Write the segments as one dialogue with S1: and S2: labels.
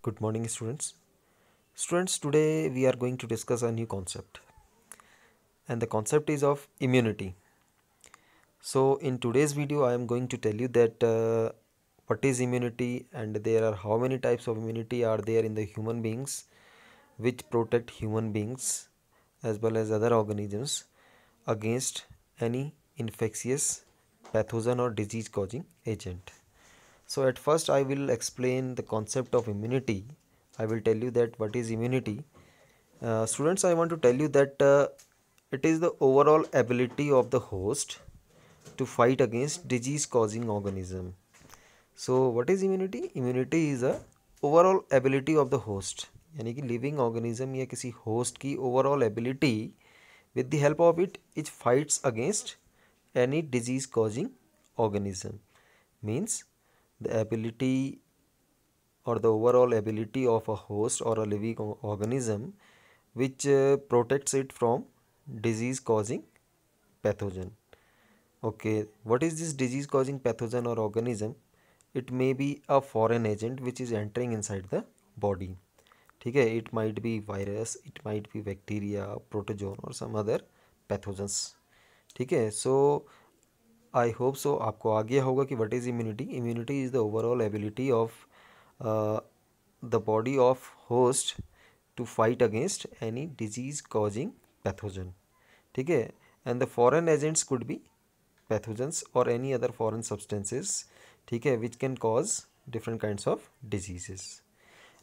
S1: Good morning, students. Students, today we are going to discuss a new concept, and the concept is of immunity. So, in today's video, I am going to tell you that uh, what is immunity, and there are how many types of immunity are there in the human beings, which protect human beings as well as other organisms against any infectious pathogen or disease causing agent. So at first I will explain the concept of immunity. I will tell you that what is immunity. Uh, students, I want to tell you that uh, it is the overall ability of the host to fight against disease causing organism. So what is immunity? Immunity is a overall ability of the host यानी कि living organism या किसी host की overall ability with the help of it it fights against any disease causing organism means the ability or the overall ability of a host or a living o- organism which uh, protects it from disease causing pathogen okay what is this disease causing pathogen or organism it may be a foreign agent which is entering inside the body ठीक है it might be virus it might be bacteria protozoan or some other pathogens ठीक है सो I hope so आपको आ गया होगा कि what is immunity immunity is the overall ability of the body of host to fight against any disease causing pathogen ठीक है? And the foreign agents could be pathogens और एनी अदर फॉरेन सब्सटेंसेस ठीक है which can cause different kinds of diseases.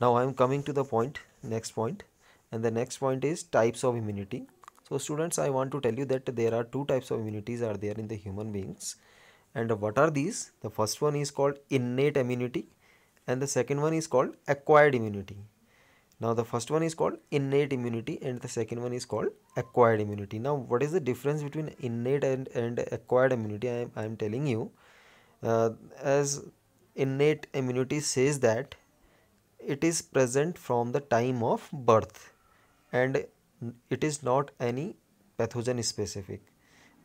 S1: Now i am coming to the point, next point, and the next point is types of immunity. So students i want to tell you that there are two types of immunities are there in the human beings. And what are these? The first one is called innate immunity and the second one is called acquired immunity. Now the first one is called innate immunity and the second one is called acquired immunity. Now what is the difference between innate and, and acquired immunity? I am, I am telling you uh, as innate immunity says that it is present from the time of birth. And it is not any pathogen specific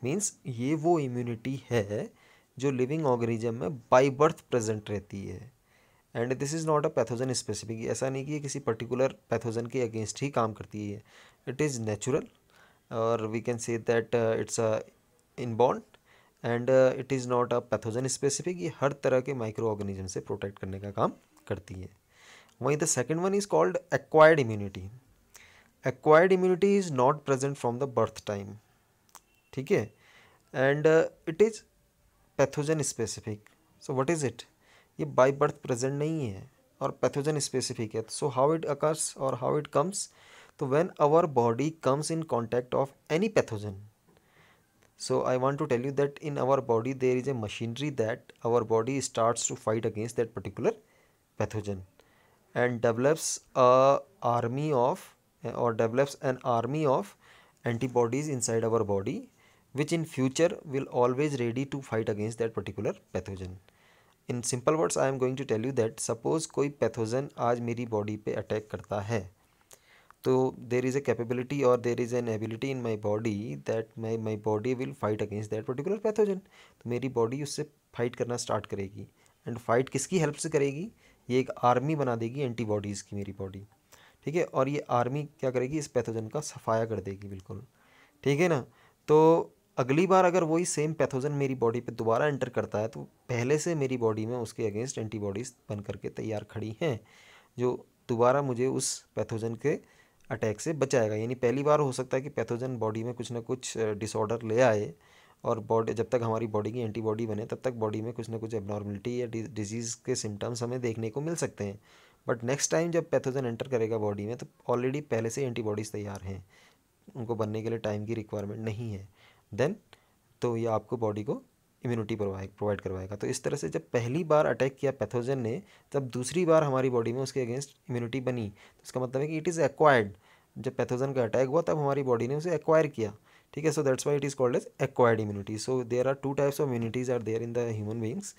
S1: means ये वो immunity है जो living organism में by birth present रहती है. And this is not a pathogen specific ऐसा नहीं कि ये किसी पर्टिकुलर पैथोजन के अगेंस्ट ही काम करती है. इट इज़ नेचुरल और we can say that it's a inborn and it is not a pathogen specific ये हर तरह के माइक्रो ऑर्गेनिज्म से प्रोटेक्ट करने का काम करती है. वहीं the second one is called acquired immunity acquired immunity is not present from the birth time ठीक है and it is pathogen specific so what is it ये बाय बर्थ प्रेजेंट नहीं है और पैथोजन स्पेसिफिक है सो हाउ इट अकर्स और how it comes तो when our body comes in contact of any pathogen so i want to tell you that in our body there is a machinery that our body starts to fight against that particular pathogen and develops a army of or develops an army of antibodies inside our body which in future will always ready to fight against that particular pathogen in simple words i am going to tell you that suppose कोई pathogen आज मेरी body पे attack करता है तो there is a capability और there is an ability in my body that my my body will fight against that particular pathogen तो मेरी बॉडी उससे फाइट करना स्टार्ट करेगी एंड फाइट किसकी हेल्प से करेगी ये एक आर्मी बना देगी एंटीबॉडीज़ की मेरी बॉडी ठीक है? और ये आर्मी क्या करेगी? इस पैथोजन का सफाया कर देगी, बिल्कुल। ठीक है ना? तो अगली बार अगर वही सेम पैथोजन मेरी बॉडी पे दोबारा एंटर करता है तो पहले से मेरी बॉडी में उसके अगेंस्ट एंटीबॉडीज़ बन करके तैयार खड़ी हैं, जो दोबारा मुझे उस पैथोजन के अटैक से बचाएगा। यानी पहली बार हो सकता है कि पैथोजन बॉडी में कुछ ना कुछ डिसऑर्डर ले आए और बॉडी जब तक हमारी बॉडी की एंटीबॉडी बने, तब तक बॉडी में कुछ ना कुछ एबनॉर्मलिटी या डिज़ीज़ के सिम्टम्स हमें देखने को मिल सकते हैं। बट नेक्स्ट टाइम जब पैथोजन एंटर करेगा बॉडी में तो ऑलरेडी पहले से एंटीबॉडीज़ तैयार हैं। उनको बनने के लिए टाइम की रिक्वायरमेंट नहीं है। देन तो ये आपको बॉडी को इम्यूनिटी प्रोवाइड प्रोवाइड करवाएगा। तो इस तरह से जब पहली बार अटैक किया पैथोजन ने, तब दूसरी बार हमारी बॉडी में उसके अगेंस्ट इम्यूनिटी बनी। तो इसका मतलब है कि इट इज़ एक्वायर्ड जब पैथोजन का अटैक हुआ, तब हमारी बॉडी ने उसे एक्वायर किया। ठीक है? So that's why it is called as acquired immunity so there are two types of immunities are there in the human beings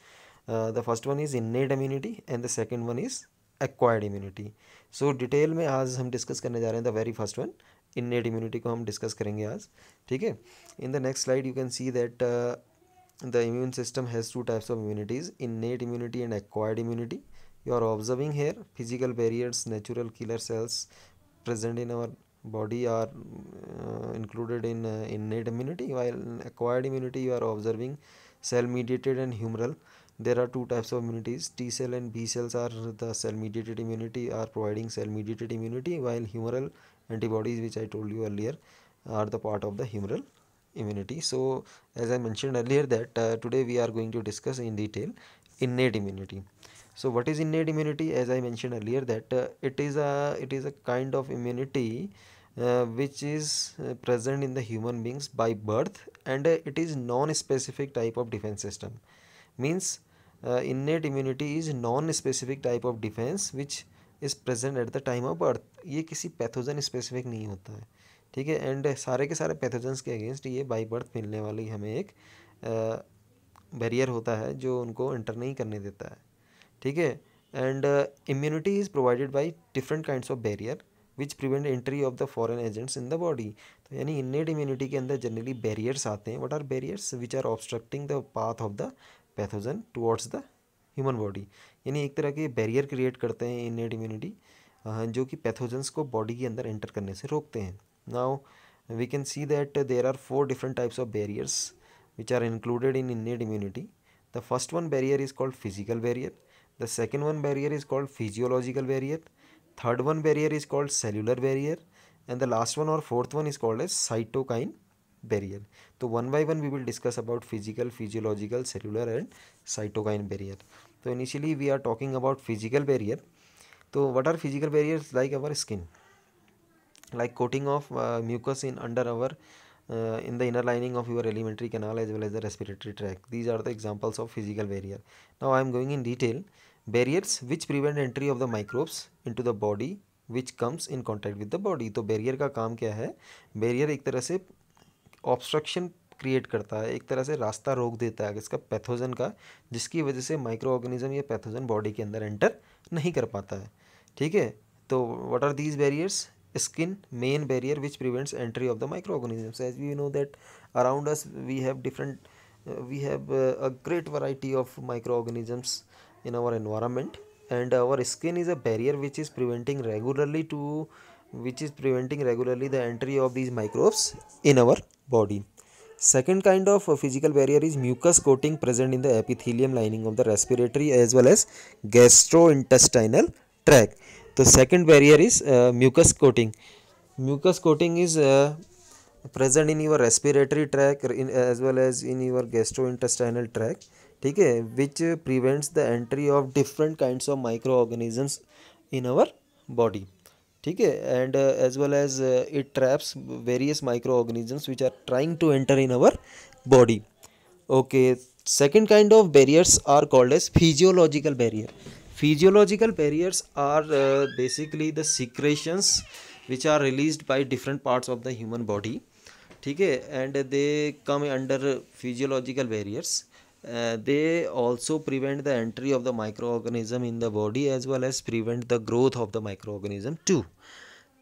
S1: the first one is innate immunity and the second one is acquired immunity so detail में आज हम discuss करने जा रहे हैं the very first one innate immunity को हम discuss करेंगे आज. ठीक है? In the next slide you can see that the immune system has two types of immunities innate immunity and acquired immunity you are observing here physical barriers natural killer cells present in our body are included in innate immunity why acquired immunity you are observing cell mediated and humoral there are two types of immunities. T cell and b cells are the cell mediated immunity are providing cell mediated immunity while humoral antibodies which i told you earlier are the part of the humoral immunity. So as i mentioned earlier that uh, today we are going to discuss in detail innate immunity. So what is innate immunity? As i mentioned earlier that uh, it is a it is a kind of immunity uh, which is uh, present in the human beings by birth and uh, it is non-specific type of defense system. Means uh, innate immunity is non-specific type of defense which is present at the time of ये किसी pathogen specific नहीं होता है ठीक है? And सारे के सारे पैथोजन्स के अगेंस्ट ये बाई बर्थ मिलने वाली हमें एक बैरियर होता है जो उनको एंटर नहीं करने देता है ठीक है? And immunity is provided by different kinds of barrier which prevent entry of the foreign agents in the body तो यानी इन्नेट इम्यूनिटी के अंदर जनरली बैरियर्स आते हैं. What are barriers which are obstructing the path of the pathogen towards the human body यानी एक तरह के बैरियर क्रिएट करते हैं इन्नेट इम्यूनिटी जो कि पैथोजन्स को बॉडी के अंदर एंटर करने से रोकते हैं। Now we can see that there are four different types of barriers which are included in innate immunity the first one barrier is called physical barrier the second one barrier is called physiological barrier third one barrier is called cellular barrier. And the last one or fourth one is called as cytokine barrier तो one by one we will discuss about physical physiological cellular and cytokine barrier तो initially we are talking about physical barrier तो what are physical barriers like our skin like coating of mucus in under our in the inner lining of your alimentary canal as well as the respiratory tract these are the examples of physical barrier now I am going in detail barriers which prevent entry of the microbes into the body which comes in contact with the body तो barrier का काम क्या है? Barrier एक तरह से obstruction create करता है, एक तरह से रास्ता रोक देता है इसका पैथोजन का जिसकी वजह से माइक्रो ऑर्गेनिज्म या पैथोजन बॉडी के अंदर एंटर नहीं कर पाता है। ठीक है? तो what are these barriers skin main barrier which prevents entry of the microorganism as we know that around us we have different we have a great variety of microorganisms in our environment and our skin is a barrier which is preventing regularly to which is preventing regularly the entry of these microbes in our body second kind of physical barrier is mucus coating present in the epithelium lining of the respiratory as well as gastrointestinal tract the second barrier is uh, mucus coating mucus coating is uh, present in your respiratory tract in, as well as in your gastrointestinal tract ठीक है विच prevents the entry of different kinds of micro organisms in our body ठीक है? And as well as it traps various microorganisms which are trying to enter in our body okay second kind of barriers are called as physiological barrier physiological barriers are basically the secretions which are release by different parts of the human body ठीक है? And they come under physiological barriers uh, they also prevent the entry of the microorganism in the body as well as prevent the growth of the microorganism too.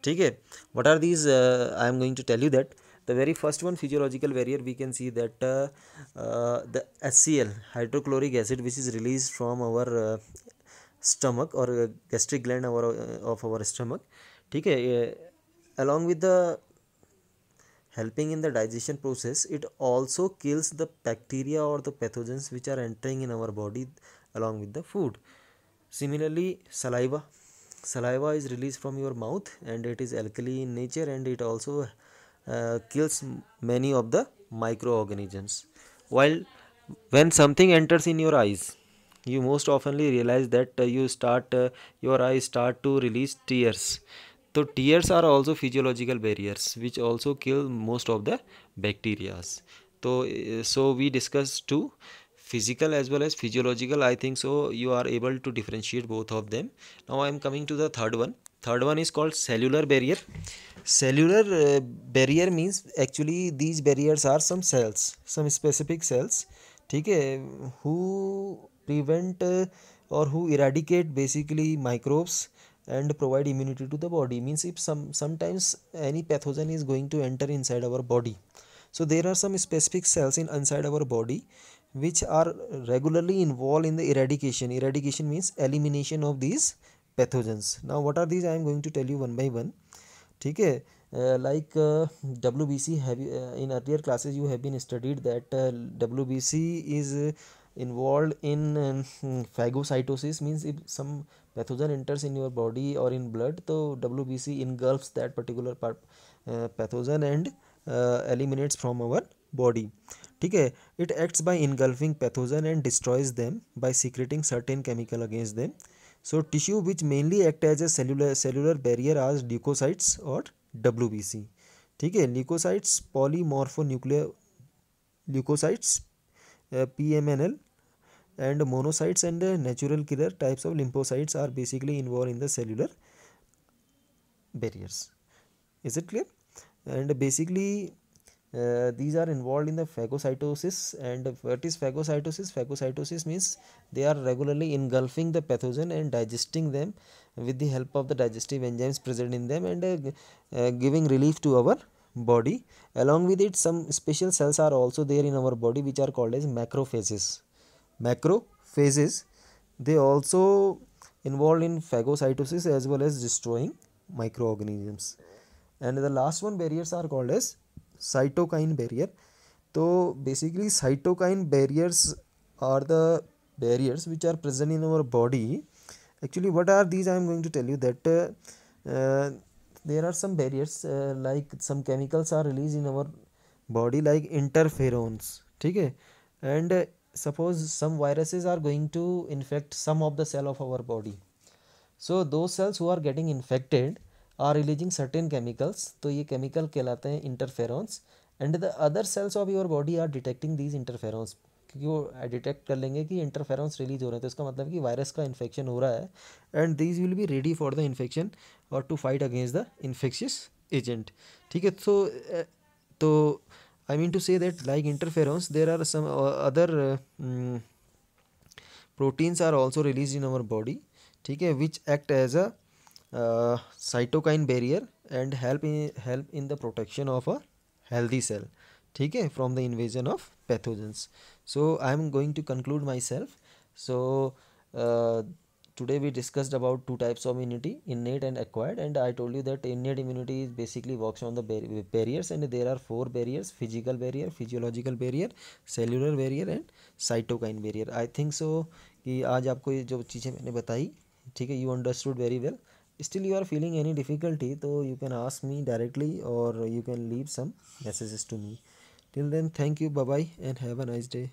S1: Okay what are these uh, i am going to tell you that. The very first one physiological barrier we can see that uh, uh the HCl hydrochloric acid which is released from our uh, stomach or uh, gastric gland our, of our stomach. Okay along with the helping in the digestion process it also kills the bacteria or the pathogens which are entering in our body along with the food. Similarly saliva. Saliva is released from your mouth and it is alkali in nature and it also uh, kills many of the microorganisms. While when something enters in your eyes you most oftenly realize that uh, you start uh, your eyes start to release tears तो tears are also physiological barriers which also kill most of the bacterias तो so we discuss two physical as well as physiological I think so you are able to differentiate both of them now I am coming to the third one third one is called cellular barrier cellular barrier means actually these barriers are some cells some specific cells ठीक है who prevent और who eradicate basically microbes and provide immunity to the body. Means if some sometimes any pathogen is going to enter inside our body. So there are some specific cells in inside our body which are regularly involved in the eradication. Eradication means elimination of these pathogens. Now what are these? I am going to tell you one by one. okay uh, like uh, wbc have uh, in earlier classes you have been studied that wbc is involved in um, phagocytosis. Means if some pathogen enters in your body और in blood तो W B C engulfs that particular part pathogen and eliminates from our body ठीक है? It acts by engulfing pathogen and destroys them by secreting certain chemical against them so tissue which mainly act as a cellular cellular barrier आज leukocytes और W B C ठीक है? Leucocytes polymorphonuclear leucocytes P M N L and monocytes and uh, natural killer types of lymphocytes are basically involved in the cellular barriers. Is it clear? And basically uh, these are involved in the phagocytosis and what is phagocytosis? Phagocytosis means they are regularly engulfing the pathogen and digesting them with the help of the digestive enzymes present in them and uh, uh, giving relief to our body. Along with it some special cells are also there in our body which are called as macrophages macrophages they also involved in phagocytosis as well as destroying microorganisms. And the last one barriers are called as cytokine barrier. So basically cytokine barriers are the barriers which are present in our body. Actually what are these? I am going to tell you that uh, uh, there are some barriers uh, like some chemicals are released in our body like interferons and suppose some viruses are going to infect some of the cell of our body so those cells who are getting infected are releasing certain chemicals तो ये chemical कहलाते हैं interferons and the other cells of your body are detecting these interferons क्योंकि वो detect कर लेंगे कि interference release हो रहे हैं तो इसका मतलब कि वायरस का इन्फेक्शन हो रहा है and these will be ready for the infection और to fight against the infectious agent ठीक है तो तो I mean to say that like interferons there are some uh, other mm, proteins are also released in our body okay, which act as a uh, cytokine barrier and help in help in the protection of a healthy cell okay, from the invasion of pathogens. So i am going to conclude myself. So uh, today we discussed about two types of immunity innate and acquired and i told you that innate immunity is basically works on the barriers and there are four barriers physical barrier physiological barrier cellular barrier and cytokine barrier i think so कि आज आपको ये जो चीज़ें मैंने बताई ठीक है you understood very well still you are feeling any difficulty so you can ask me directly or you can leave some messages to me till then thank you bye bye and have a nice day